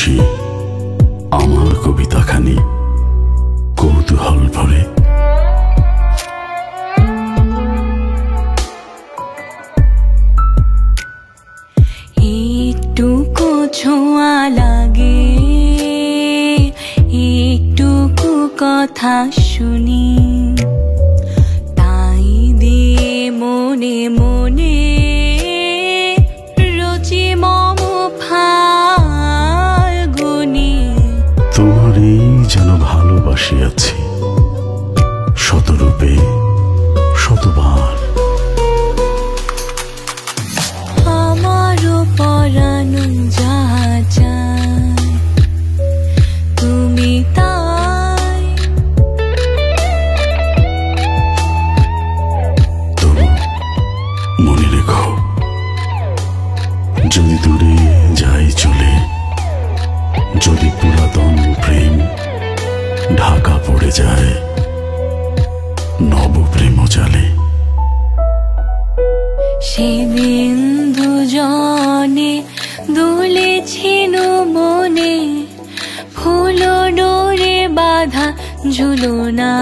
পড়েছ বসি আমার কবিতাখানি কৌতূহল ভরে। একটুকু ছোঁয়া লাগে একটুকু কথা শুনি। ভালোবাসিয়াছি শতরূপে শতবার। আমারও পরানো যাহা তুমি তাই। তবু মনে রেখো যদি দূরে পড়ে যায়। নবপ্রেম জালে। সে সেদিন দুজনে দুলেছিল মনে ফুল ডোরে বাধা ঝুলনা